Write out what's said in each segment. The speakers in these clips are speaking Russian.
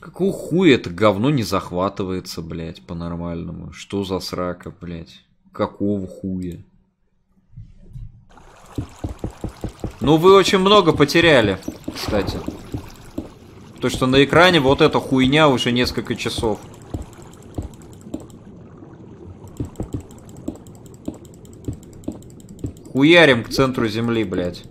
Какого хуя это говно не захватывается, блядь, по-нормальному? Что за срака, блядь? Какого хуя? Ну, вы очень много потеряли, кстати. То, что на экране вот эта хуйня уже несколько часов. Хуярим к центру земли, блядь.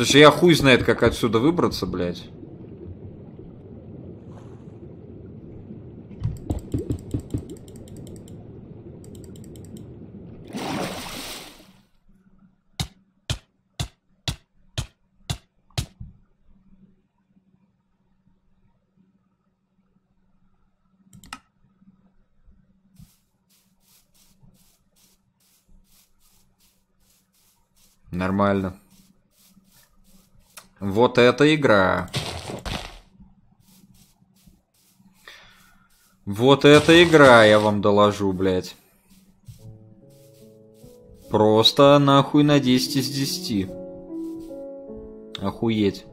Потому что я хуй знает, как отсюда выбраться, блядь. Нормально. Вот эта игра. Вот эта игра, я вам доложу, блядь. Просто нахуй на 10 из 10. Охуеть.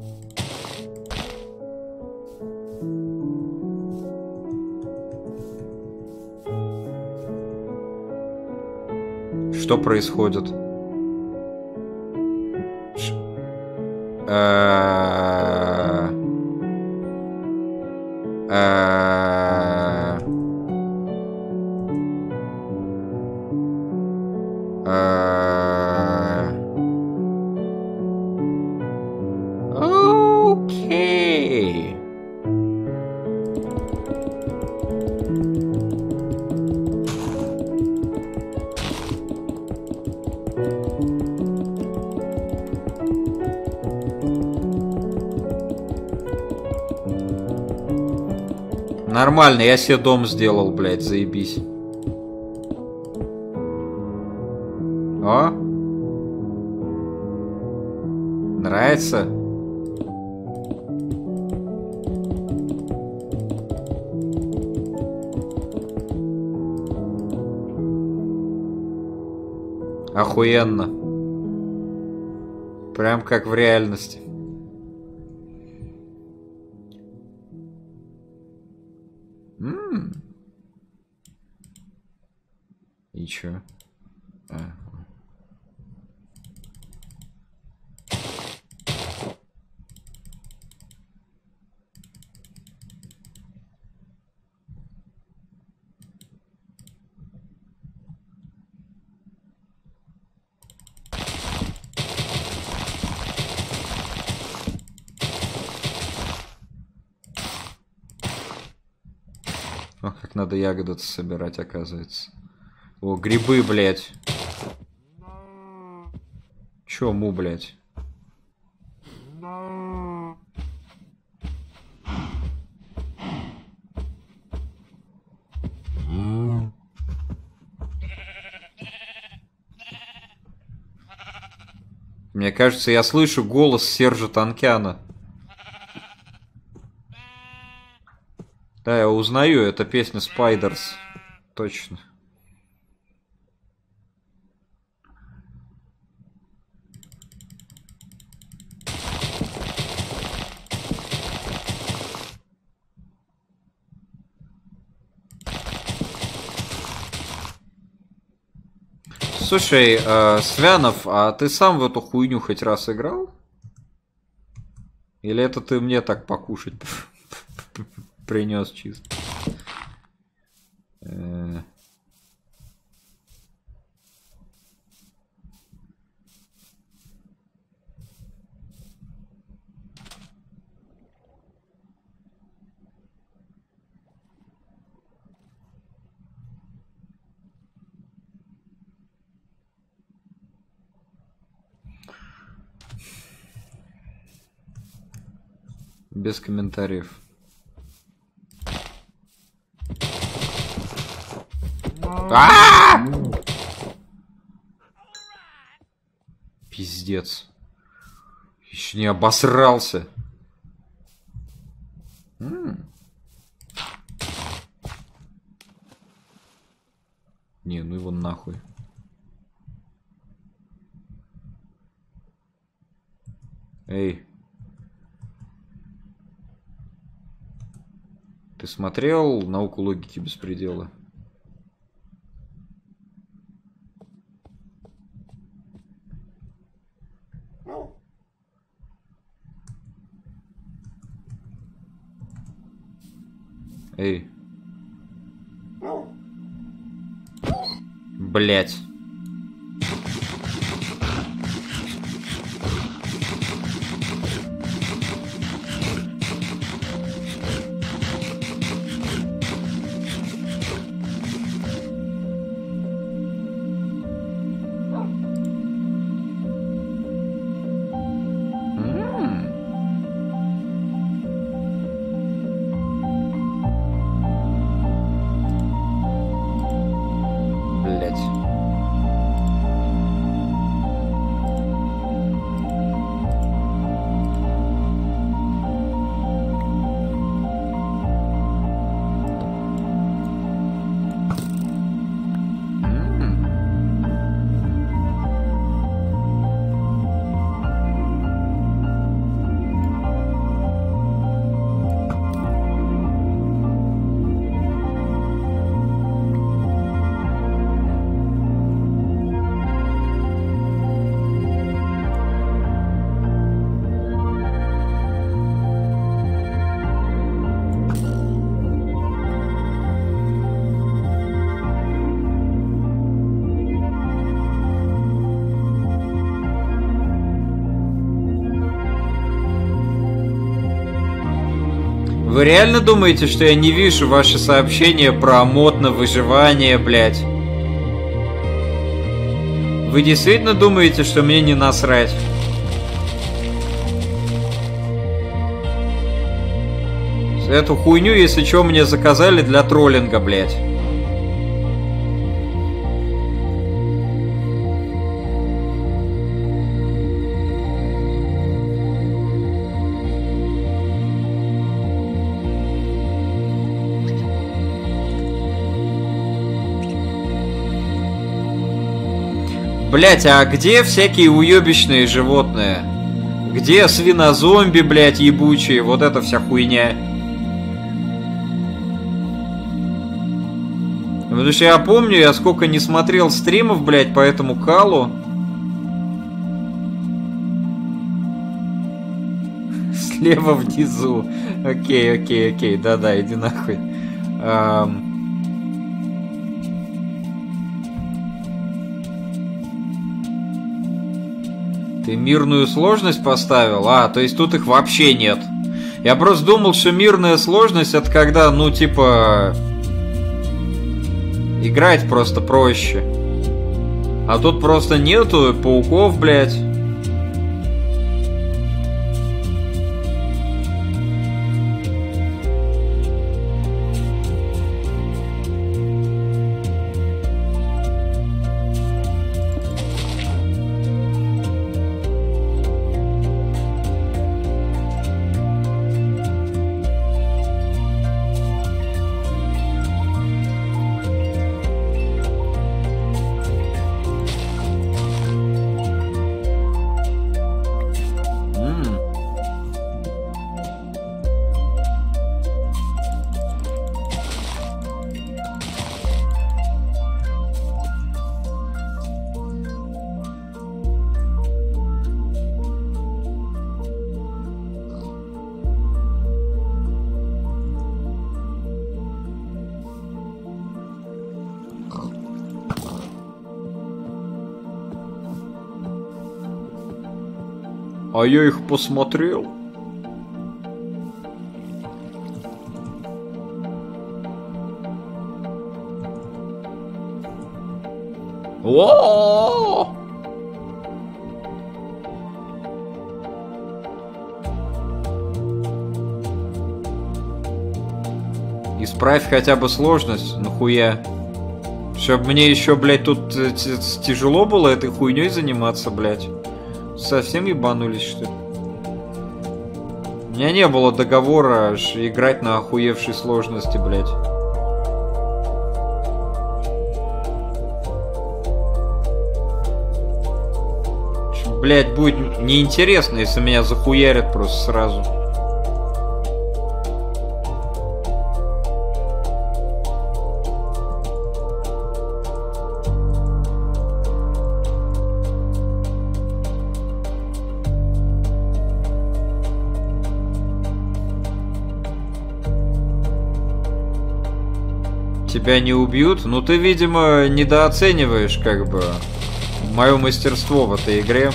Что происходит? Э, э, э, Нормально, я себе дом сделал, блядь, заебись. О? Нравится? Охуенно. Прям как в реальности. М. И чё? А. О, как надо ягоды собирать, оказывается. О, грибы, блядь. Чё, му, блядь? Мне кажется, я слышу голос Сержа Танкяна. Да, я узнаю, это песня Spiders. Точно. Слушай, э, Свянов, а ты сам в эту хуйню хоть раз играл? Или это ты мне так покушать принес чисто? Э, Без комментариев. А! Пиздец. Еще не обосрался. Не, ну его нахуй. Эй. Ты смотрел науку логики беспредела? Эй. Блять. Блять. Вы реально думаете, что я не вижу ваши сообщения про мод на выживание, блядь? Вы действительно думаете, что мне не насрать? Эту хуйню, если что, мне заказали для троллинга, блядь. Блять, а где всякие уебищные животные? Где свинозомби, блять, ебучие? Вот эта вся хуйня. Потому что я помню, я сколько не смотрел стримов, блять, по этому калу. Слева внизу. Окей, окей, окей. Да-да, иди нахуй. Ам. Ты мирную сложность поставил? А, то есть тут их вообще нет. Я просто думал, что мирная сложность это когда, ну, типа... Играть просто проще. А тут просто нету пауков, блядь. Я их посмотрел. О! Исправь хотя бы сложность, нахуя? Чтоб мне еще, блядь, тут э, тяжело было этой хуйней заниматься, блядь. Совсем ебанулись, что ли? У меня не было договора аж играть на охуевшей сложности, блядь. Блядь, будет неинтересно, если меня захуярят просто сразу. Тебя не убьют? Ну ты, видимо, недооцениваешь, как бы, мое мастерство в этой игре.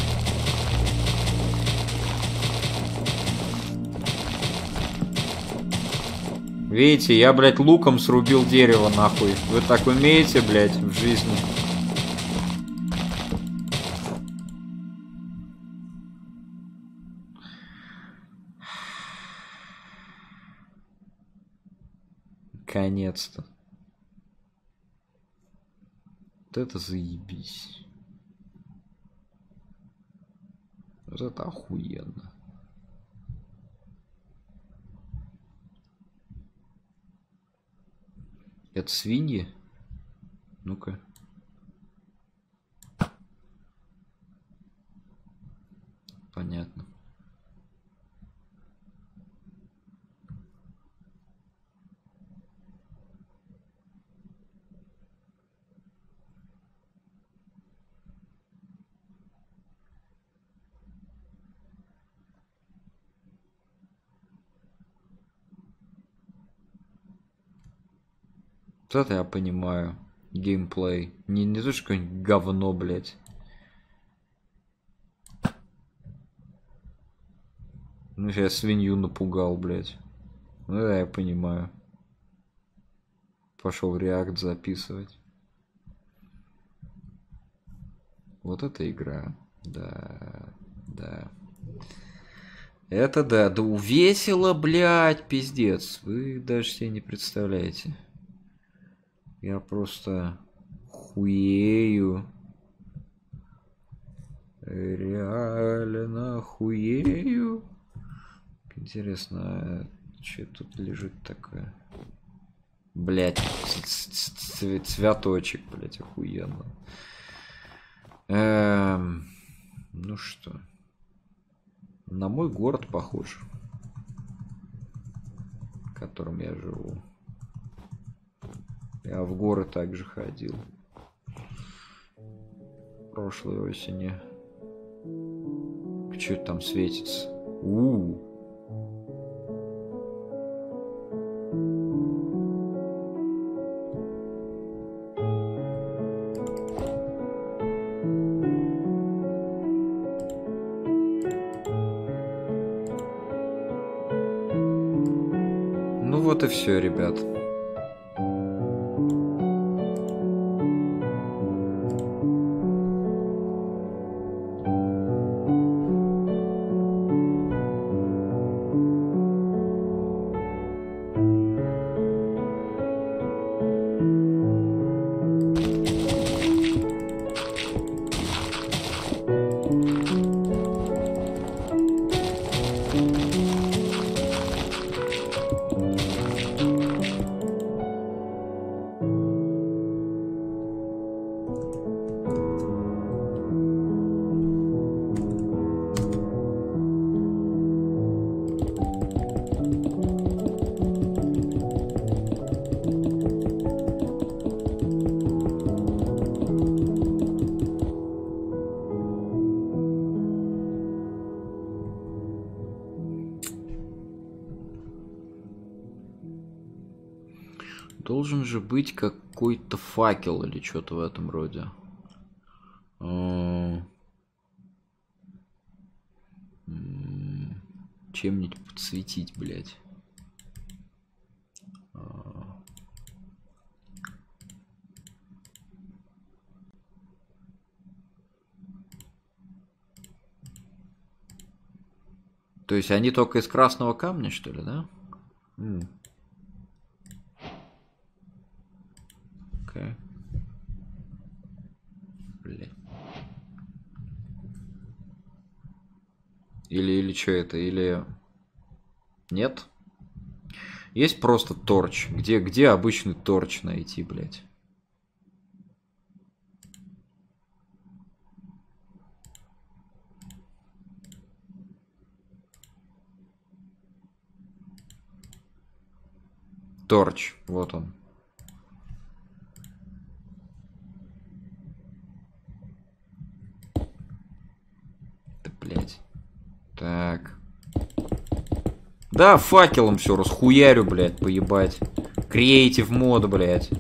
Видите, я, блядь, луком срубил дерево, нахуй. Вы так умеете, блядь, в жизни? Наконец-то. Вот это заебись. Вот это охуенно. Это свиньи? Ну-ка. Понятно. Вот это я понимаю. Геймплей. Не, не то, что говно, блядь. Ну, я свинью напугал, блядь. Ну, да, я понимаю. Пошел реакт записывать. Вот эта игра. Да, да. Это да, да весело, блядь, пиздец. Вы даже себе не представляете. Я просто хуею. Реально хуею. Интересно, а что тут лежит такое? Блять, цветочек, блять, охуенно. Эм, ну что, на мой город похож, в котором я живу. Я в горы также ходил. Прошлой осени. Что там светится? У, -у, -у. Ну вот и все, ребят. Факел или что-то в этом роде. А, чем-нибудь подсветить, блядь. А. То есть они только из красного камня, что ли, да? такая. Блин. Или, или что это? Или... Нет? Есть просто торч. Где, где обычный торч найти, блядь? Торч, вот он. Блядь. Так. Да, факелом все расхуярю, блядь, поебать. Креатив мод, блядь.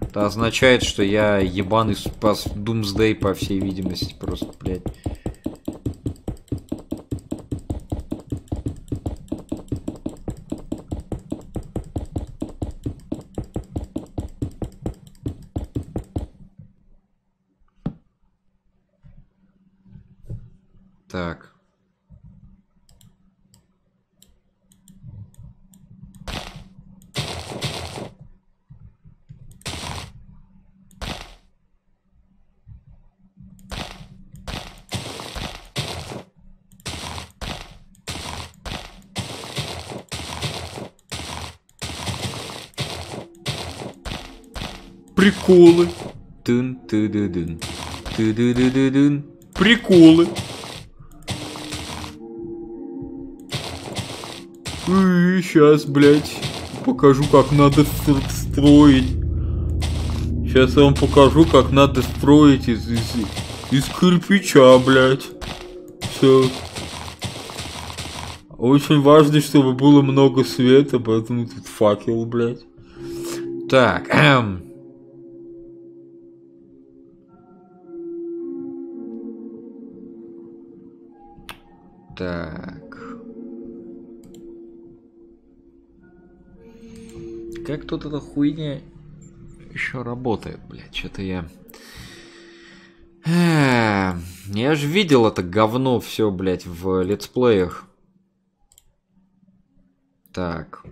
Это означает, что я ебаный спас Doomsday, по всей видимости, просто, блядь. Так. Приколы. Тын ты ды дын ты ды ды ды дын Приколы. Сейчас, блядь, покажу, как надо строить. Сейчас я вам покажу, как надо строить из, из, из кирпича, блядь. Все. Очень важно, чтобы было много света, поэтому тут факел, блядь. Так, эм. Так. Как тут эта хуйня еще работает, блядь? Что-то я... Я же видел это говно все, блядь, в летсплеях. Так.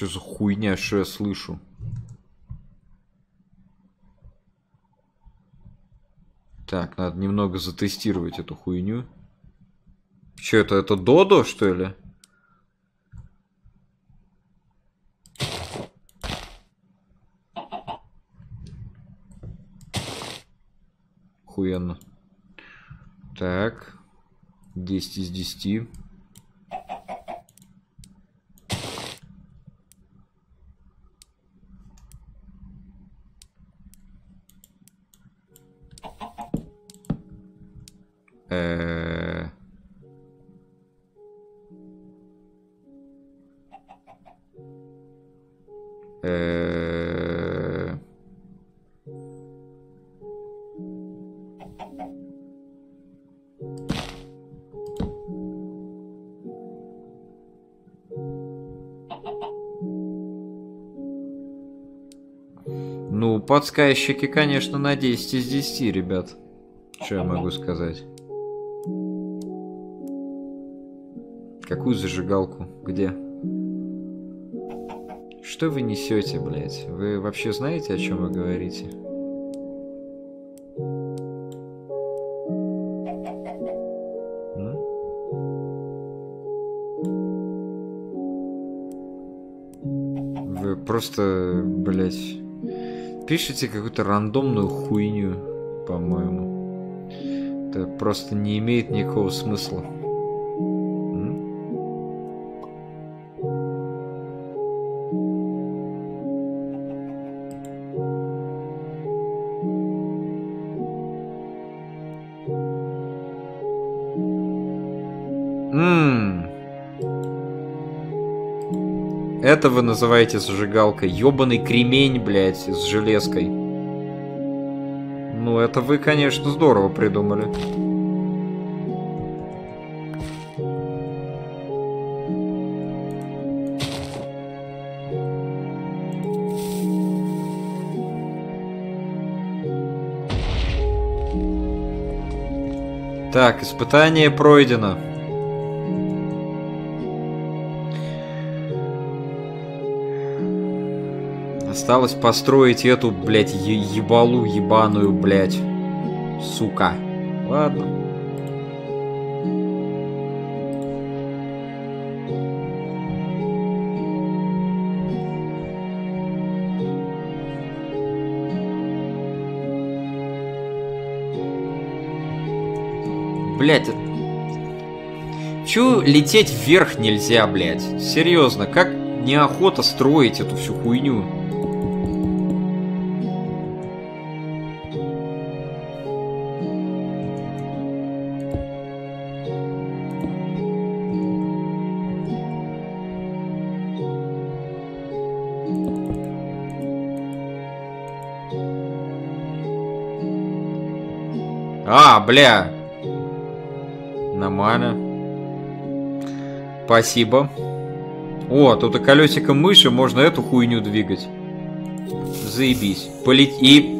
Что за хуйня, что я слышу? Так, надо немного затестировать эту хуйню. Что это, это Додо, что ли? Хуенно. Так. 10 из 10. Подсказчики, конечно, на 10 из 10, ребят. Что я могу сказать? Какую зажигалку? Где? Что вы несете, блядь? Вы вообще знаете, о чем вы говорите? Вы просто, блядь, пишете какую-то рандомную хуйню, по-моему. Это просто не имеет никакого смысла. М? Это вы называете зажигалкой. Ёбаный кремень, блядь, с железкой. Ну, это вы, конечно, здорово придумали. Так, испытание пройдено. Осталось построить эту, блядь, ебалу ебаную, блядь. Сука. Ладно. Блять, Чё лететь вверх нельзя, блядь? Серьезно, как неохота строить эту всю хуйню? Бля. Нормально. Спасибо. О, тут и колесиком мыши можно эту хуйню двигать. Заебись. Полет... И...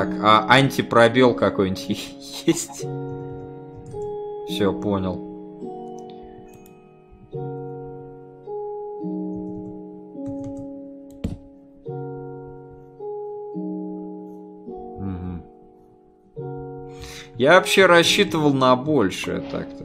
Так, а антипробел какой-нибудь есть? Все, понял. Я вообще рассчитывал на большее так-то.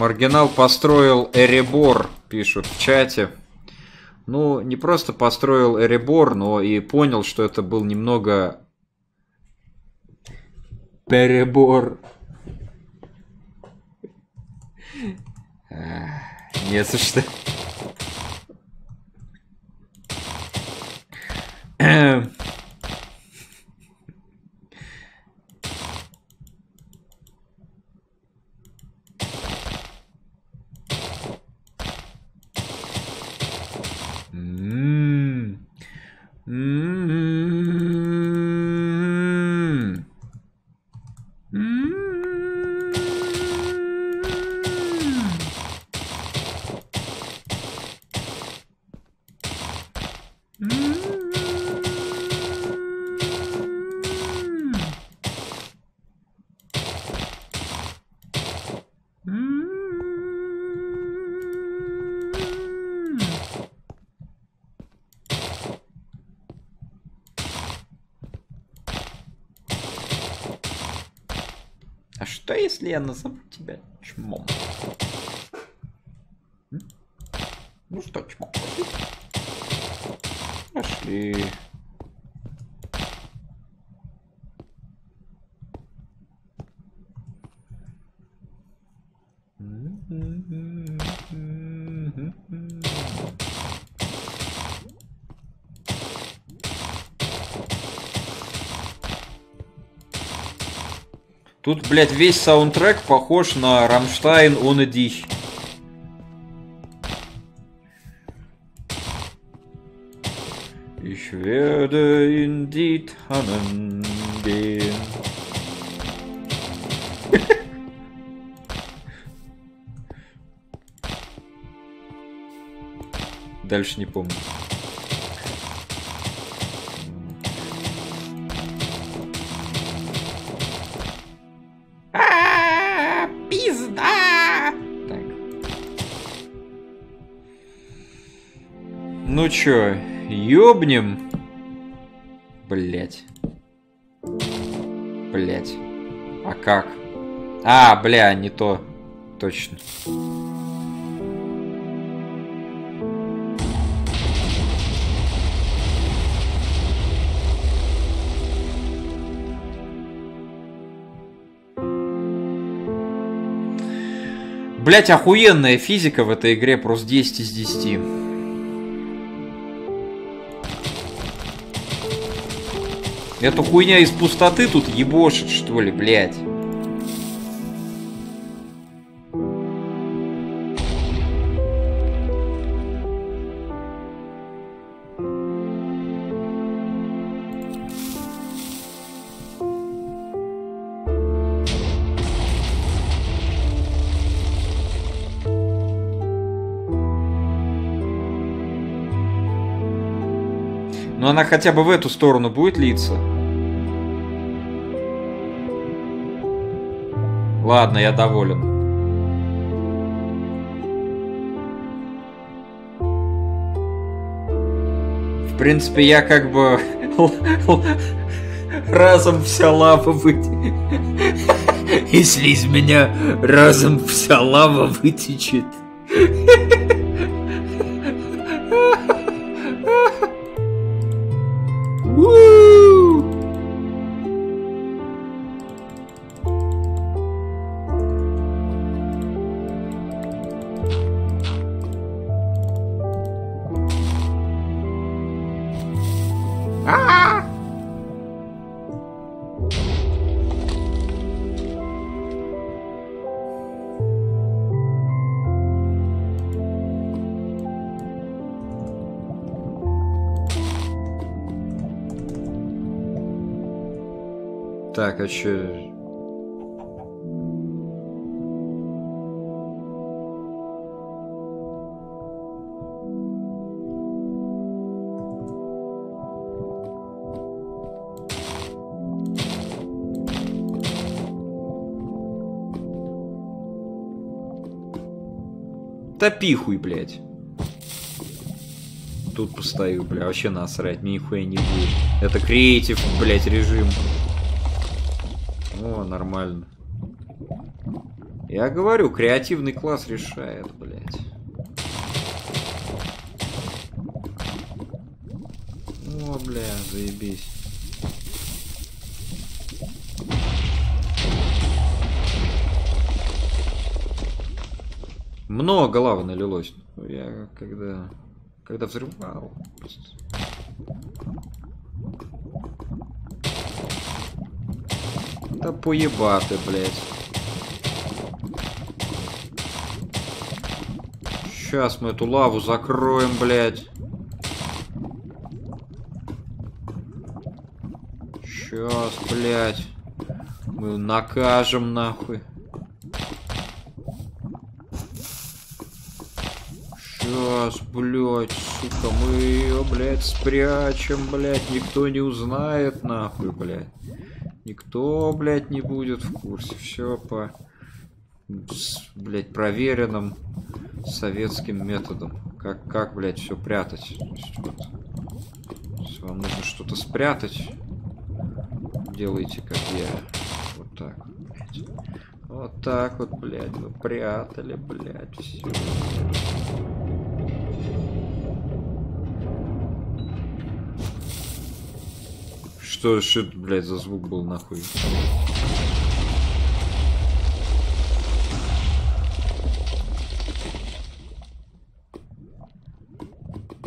Маргинал построил Эребор, пишут в чате. Ну, не просто построил Эребор, но и понял, что это был немного... Перебор. Ах, Не за что. Эм. М. М. М. А что если я назову тебя чмом? Ну что, чмом, пошли? Пошли. Тут, блядь, весь саундтрек похож на Рамштайн On Dich. Ich werde in die Tannen gehen. Дальше не помню. Чё, ёбнем. Блять. Блять. А как? А, бля, не то. Точно. Блять, охуенная физика в этой игре, просто 10 из 10. Эта хуйня из пустоты тут ебошит, что ли, блять. Но она хотя бы в эту сторону будет литься. Ладно, я доволен. В принципе, я как бы разом вся лава вытечет. Если из меня разом вся лава вытечет. Так, а чё... Топи хуй, блядь. Тут постою, бля, вообще насрать, нихуя не будет. Это креатив, блядь, режим. О, нормально. Я говорю, креативный класс решает, блядь. О, бля, заебись. Много лавы налилось. Я когда... Когда взрывал. Да поебаты, блядь. Сейчас мы эту лаву закроем, блядь. Сейчас, блядь. Мы накажем, нахуй. Сейчас, блядь, сука, мы ее, блядь, спрячем, блядь. Никто не узнает, нахуй, блядь. Никто, блядь, не будет в курсе. Все по, блядь, проверенным советским методом. Как, как, блядь, все прятать. Вот. Если вам нужно что-то спрятать, делайте, как я. Вот так, блядь. Вот так вот, блядь, мы прятали, блядь, все. Что, что блядь, за звук был нахуй?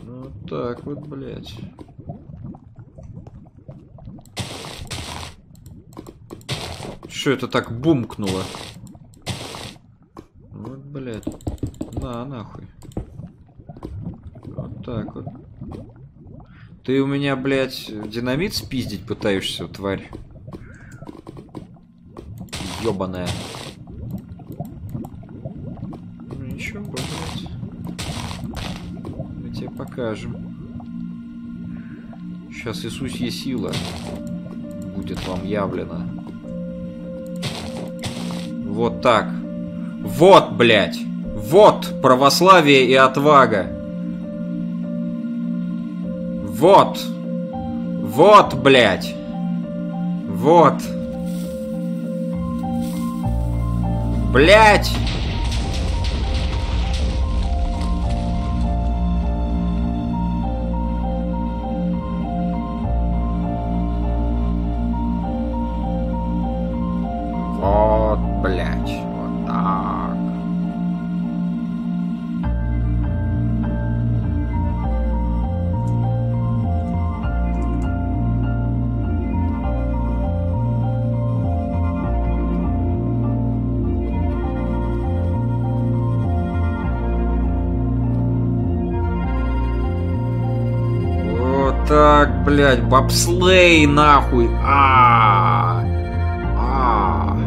Ну так вот, блядь. Что это так бумкнуло? Вот, блядь. На, нахуй. Вот так вот. Ты у меня, блядь, динамит спиздить пытаешься, тварь? Ёбаная. Ну ничего, блядь. Мы тебе покажем. Сейчас Иисусья сила будет вам явлена. Вот так. Вот, блядь. Вот православие и отвага. Вот. Вот, блядь. Вот. Блядь. Так, блядь, бобслей нахуй. А. А.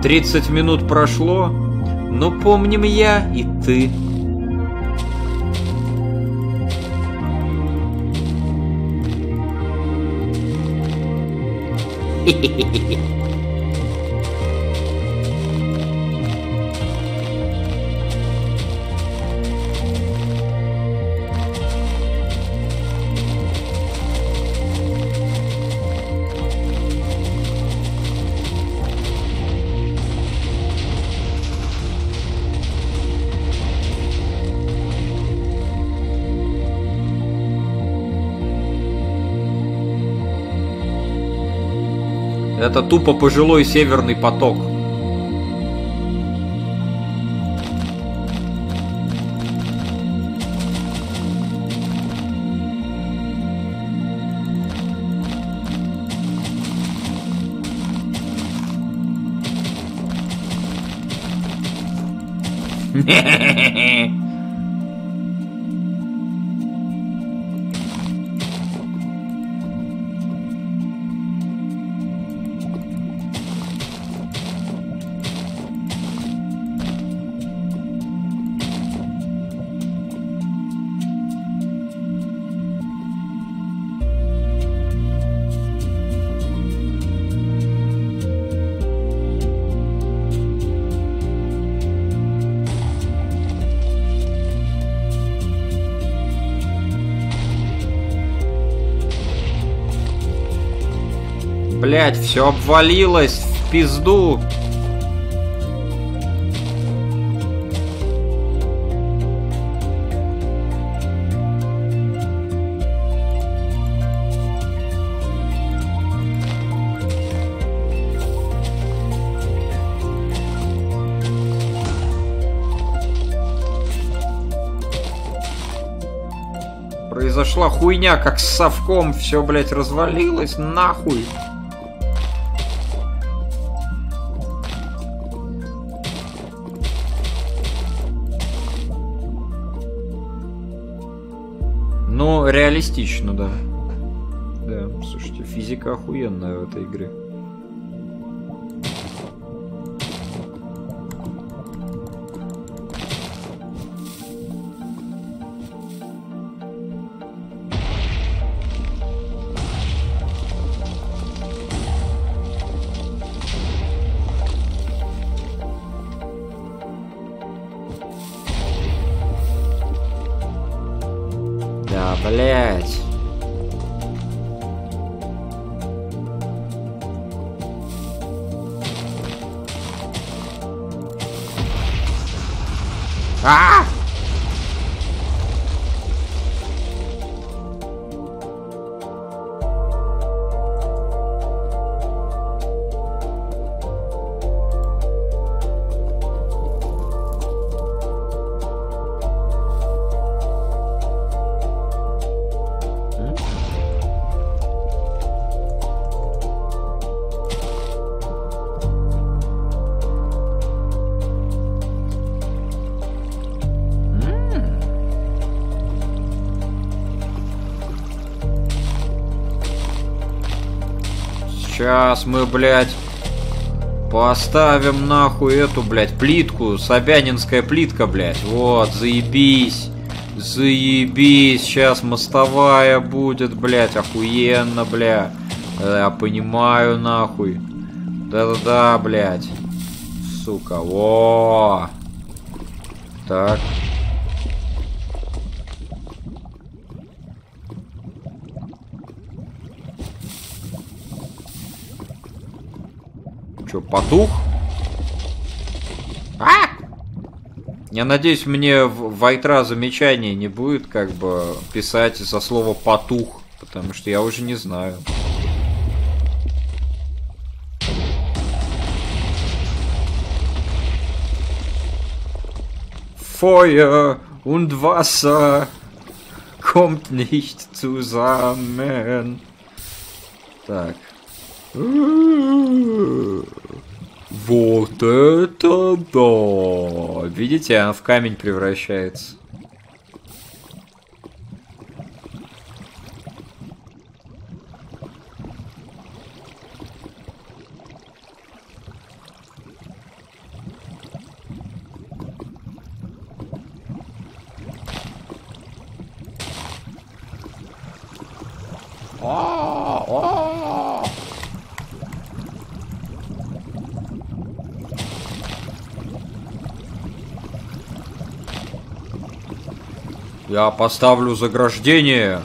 30 минут прошло, но помним я и ты. Это тупо пожилой северный поток. Блять, все обвалилось в пизду. Произошла хуйня, как с совком, все, блять, развалилось, нахуй. Реалистично, да. Да, слушайте, физика охуенная в этой игре. А! Мы, блядь, поставим нахуй эту, блядь, плитку. Собянинская плитка, блядь. Вот, заебись. Заебись. Сейчас мостовая будет, блядь, охуенно, бля. Я понимаю, нахуй. Да-да-да, блядь. Сука, во. Так. Чё, потух? А! Я надеюсь, мне Вайтра замечаний не будет как бы писать за слово потух, потому что я уже не знаю. Feuer und Wasser kommt nicht zusammen. Так. Вот это да! Видите, она в камень превращается. Я поставлю заграждение.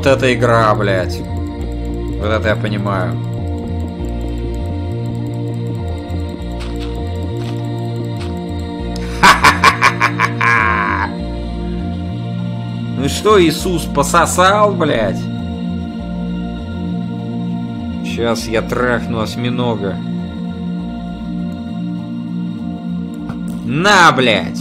Вот эта игра, блядь. Вот это я понимаю. Ну что, Иисус пососал, блядь? Сейчас я трахну осьминога. На, блядь!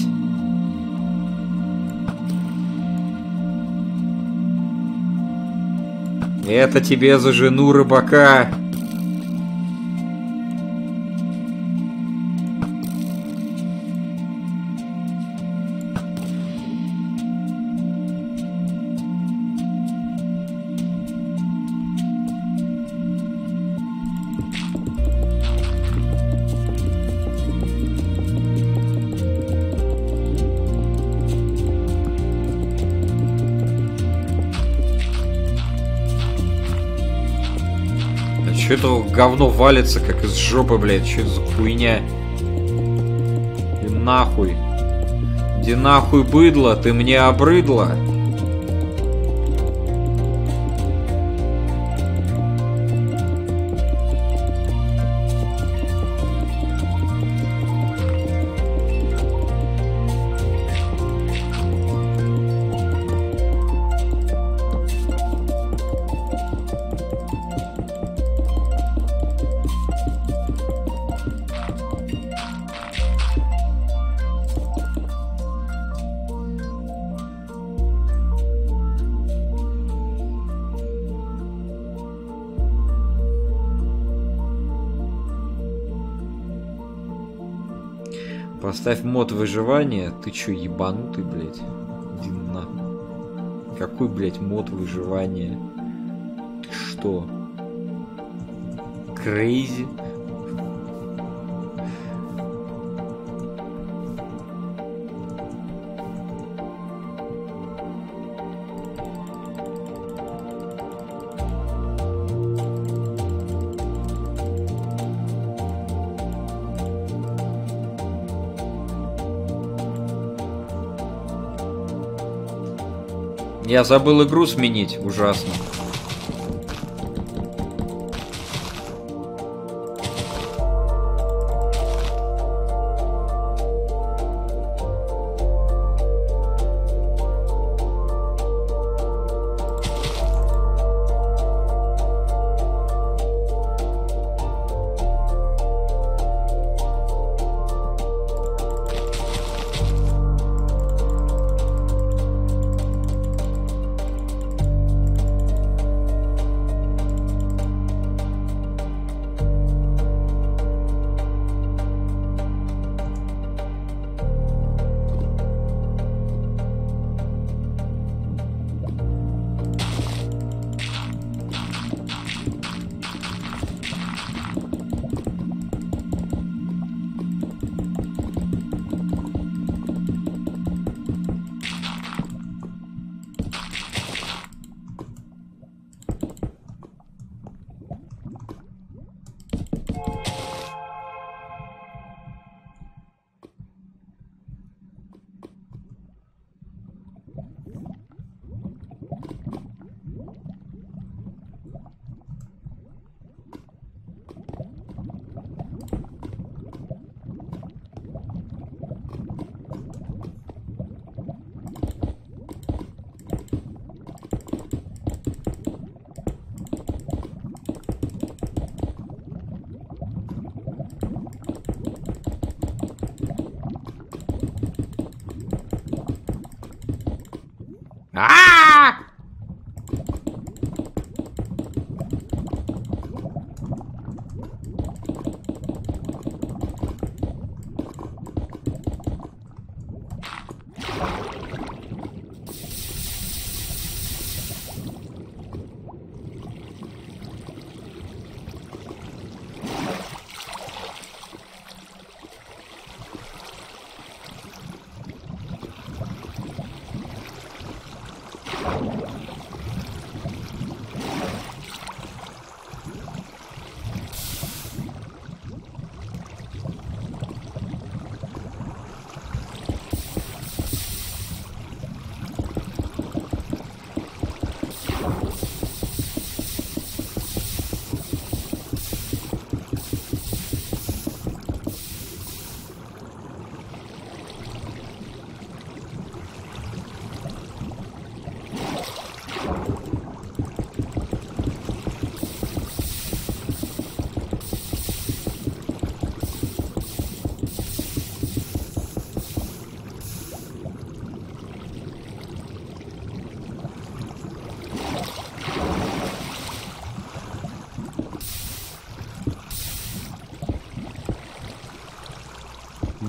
Это тебе за жену рыбака. Говно валится, как из жопы, блядь? Че это за хуйня? И нахуй. Иди нахуй, быдло, ты мне обрыдла. Поставь мод выживания. Ты чё, ебанутый, блядь? Иди нахуй. Какой, блядь, мод выживания? Ты что? Крейзи? Я забыл игру сменить, ужасно.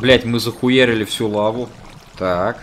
Блять, мы захуярили всю лаву. Так.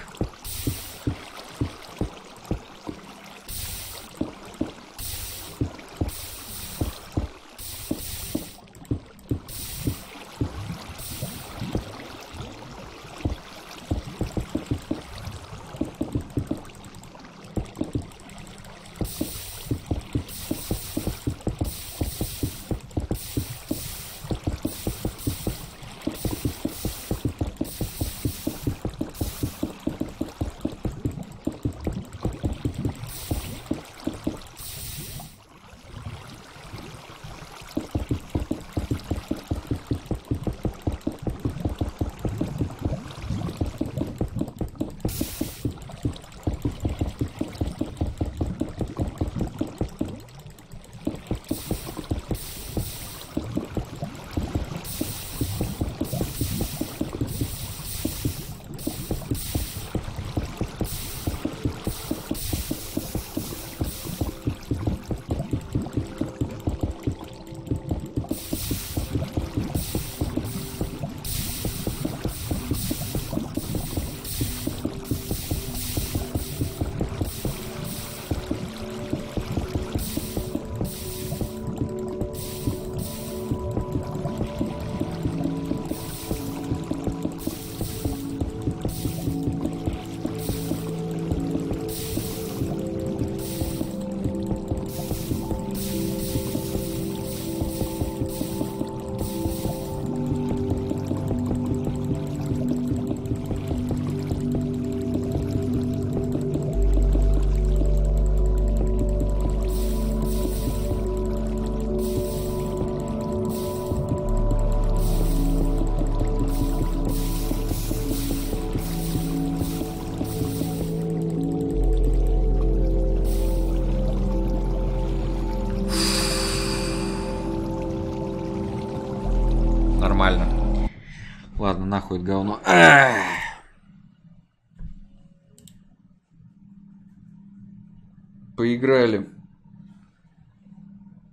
Нахуй говно. Поиграли.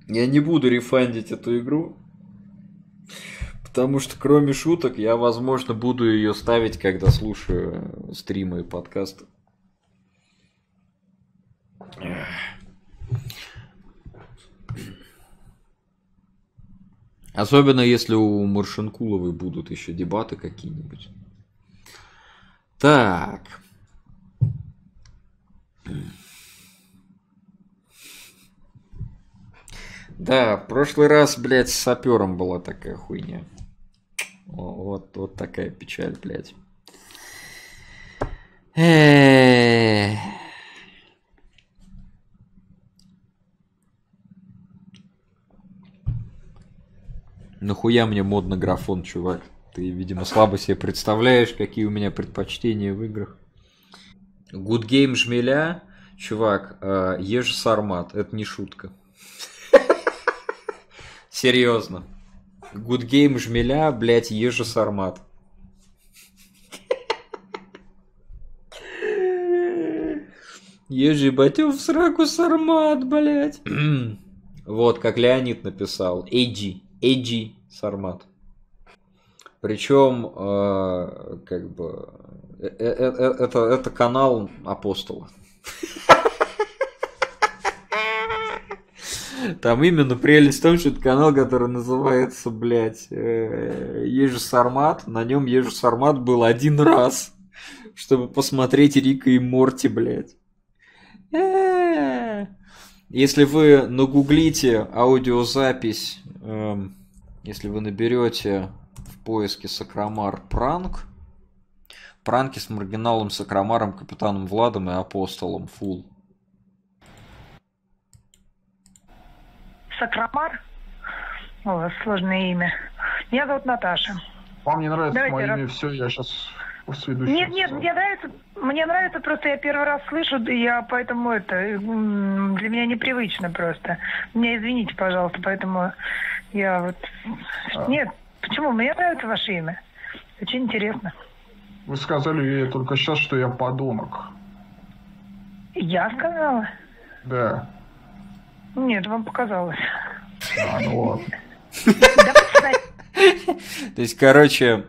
Я не буду рефандить эту игру. Потому что кроме шуток, я, возможно, буду ее ставить, когда слушаю стримы и подкасты. Особенно если у Маршинкуловой будут еще дебаты какие-нибудь. Так. Да, в прошлый раз, блядь, с сапером была такая хуйня. Вот, вот такая печаль, блядь. Эх. Нахуя мне мод на графон, чувак? Ты, видимо, слабо себе представляешь, какие у меня предпочтения в играх. Good Game Жмеля, чувак, э, ешь сармат, это не шутка. Серьезно. Good Game Жмеля, блять, ешь сармат. Ежи батю в сраку сармат, блять. вот, как Леонид написал. Эйджи. Эйджи Сармат. Причем, э, как бы, э, э, э, это, это канал апостола. Там именно прелесть в том, что это канал, который называется, блядь, э, Ежи Сармат. На нем Ежи Сармат был один раз, чтобы посмотреть Рика и Морти, блядь. Если вы нагуглите аудиозапись Эм, если вы наберете в поиске Сакрамар пранк, пранки с маргиналом Сакрамаром, Капитаном Владом и Апостолом, фул. Сакрамар? У вас сложное имя. Меня зовут Наташа. Вам не нравится Давайте мое раз... имя, все, я сейчас нет, нет, мне нравится, мне нравится, просто я первый раз слышу, я поэтому это, для меня непривычно просто. Меня извините, пожалуйста, поэтому я вот... А. Нет, почему? Мне нравится ваше имя. Очень интересно. Вы сказали только сейчас, что я подонок. Я сказала? Да. Нет, вам показалось. А, ну ладно. То есть, короче,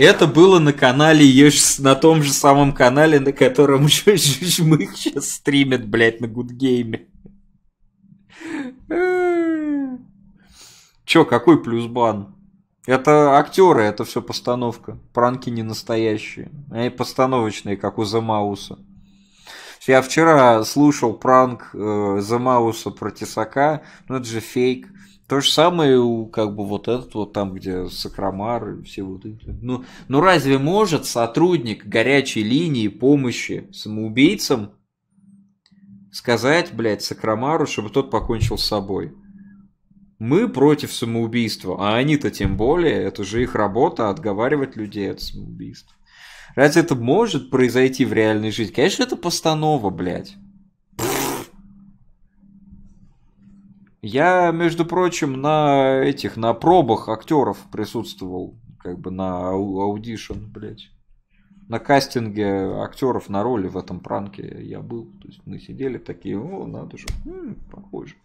Это было на канале Еш, на том же самом канале, на котором Жмых сейчас стримит, блядь, на Гудгейме. Чё, какой плюс бан? Это актеры, это все постановка. Пранки не настоящие. Они постановочные, как у Замауса. Я вчера слушал пранк э, Замауса про Тесака, ну это же фейк. То же самое как бы вот этот вот там, где Сакрамар и все вот это. Ну, ну разве может сотрудник горячей линии помощи самоубийцам сказать, блядь, Сакрамару, чтобы тот покончил с собой? Мы против самоубийства, а они-то тем более, это же их работа отговаривать людей от самоубийства. Разве это может произойти в реальной жизни? Конечно, это постанова, блядь. Я, между прочим, на этих, на пробах актеров присутствовал, как бы на audition, блядь. На кастинге актеров на роли в этом пранке я был. То есть мы сидели такие, о, надо же, м-м, похоже.